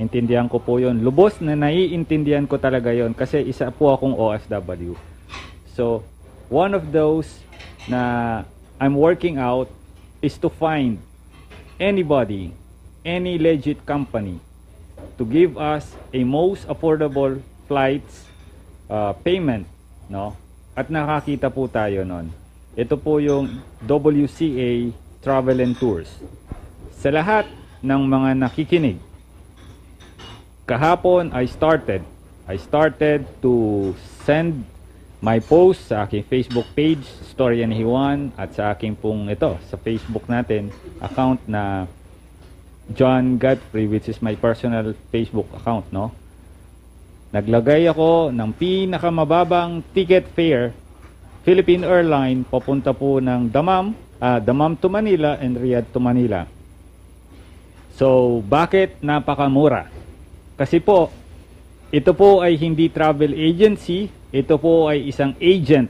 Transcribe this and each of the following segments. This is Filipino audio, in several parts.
Intindihan ko po yun. Lubos na naiintindihan ko talaga yon kasi isa po akong OFW. So, one of those na I'm working out is to find anybody, any legit company to give us a most affordable flights uh, payment, no? At nakakita po tayo nun. Ito po yung WCA Travel and Tours. Sa lahat ng mga nakikinig, kahapon I started. I started to send my post sa aking Facebook page Storya ni Juan at sa aking pong ito sa Facebook natin account na John Godfrey which is my personal Facebook account no? Naglagay ako ng pinakamababang ticket fare Philippine Airline papunta po ng Damam ah, Damam to Manila and Riyadh to Manila. So bakit napakamura kasi po, ito po ay hindi travel agency, ito po ay isang agent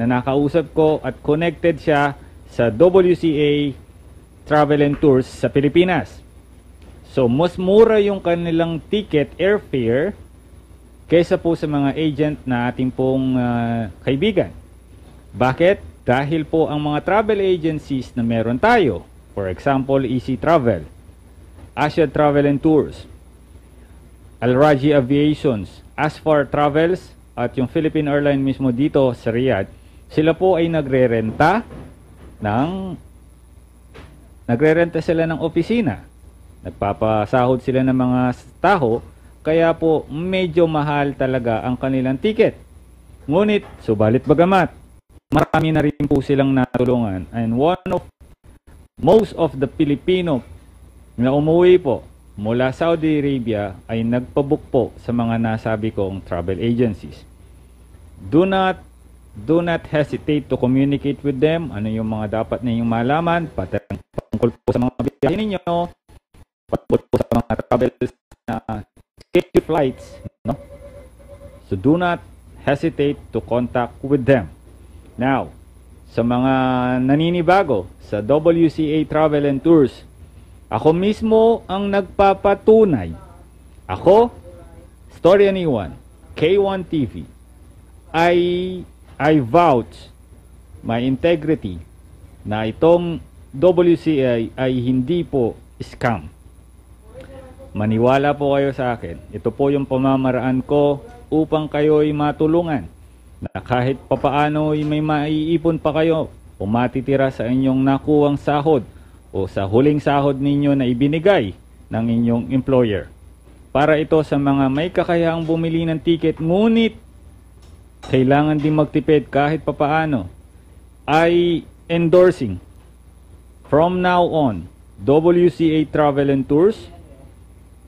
na nakausap ko at connected siya sa WCA Travel and Tours sa Pilipinas. So, mas mura yung kanilang ticket airfare kaysa po sa mga agent na ating pong ah, kaibigan. Bakit? Dahil po ang mga travel agencies na meron tayo, for example, Easy Travel, Asia Travel and Tours, Alraji Aviations, Asfar Travels at yung Philippine Airline mismo dito sa Riyadh, sila po ay nagrerenta ng nagrerenta sila ng opisina. Nagpapasahod sila ng mga taho, kaya po medyo mahal talaga ang kanilang ticket. Ngunit, subalit bagamat, marami na rin po silang natulungan. And one of, most of the Filipino na umuwi po mula Saudi Arabia ay nagpabook po sa mga nasabi kong travel agencies. Do not do not hesitate to communicate with them. Ano yung mga dapat ninyong malaman patungkol po sa mga biyahe ninyo, patungkol po sa mga travels na scheduled flights, no? So do not hesitate to contact with them. Now, sa mga naninibago sa WCA Travel and Tours, ako mismo ang nagpapatunay. Ako, Storya ni Juan, K1 TV, I, I vouch my integrity na itong WCA ay hindi po scam. Maniwala po kayo sa akin. Ito po yung pamamaraan ko upang kayo ay matulungan. Na kahit papaano ay may maiipon pa kayo o matitira sa inyong nakuwang sahod o sa huling sahod ninyo na ibinigay ng inyong employer. Para ito sa mga may kakayahang bumili ng ticket ngunit kailangan din magtipid kahit papaano ay endorsing from now on WCA Travel and Tours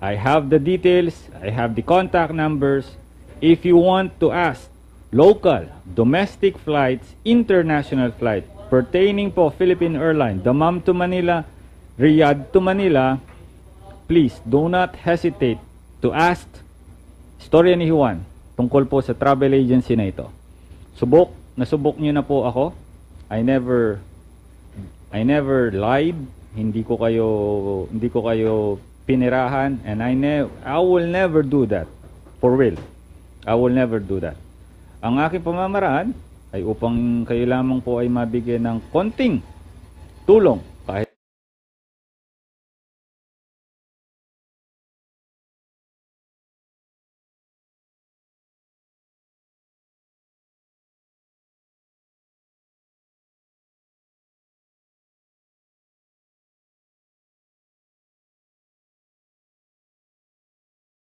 I have the details, I have the contact numbers. If you want to ask local, domestic flights, international flight pertaining po Philippine Airline, Damam to Manila, Riyadh to Manila, please do not hesitate to ask Storya ni Juan tungkol po sa travel agency na ito. Subok, nasubok niyo na po ako. I never I never lied. Hindi ko kayo hindi ko kayo pinirahan and I ne I will never do that for real. I will never do that. Ang aking pamamaraan ay upang kayo lamang po ay mabigyan ng konting tulong